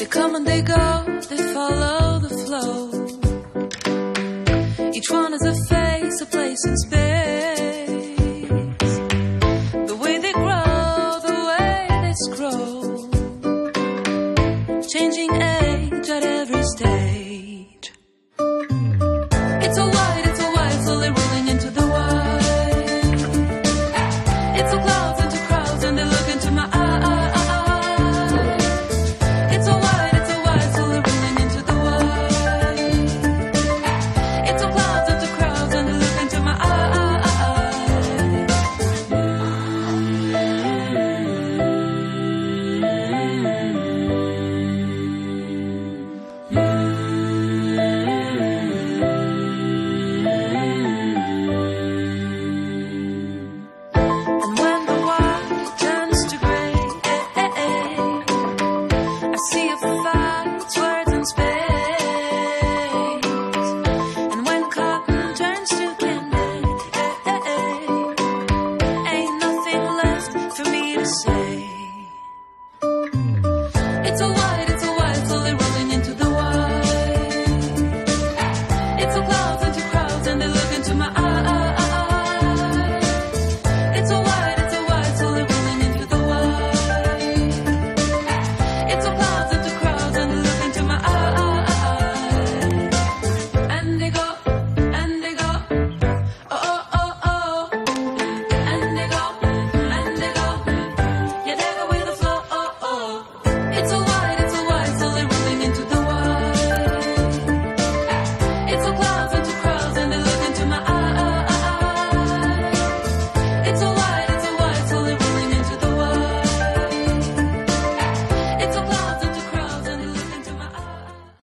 They come and they go, they follow the flow. Each one is a face, a place in space. The way they grow, the way they scroll. Changing age at every stage.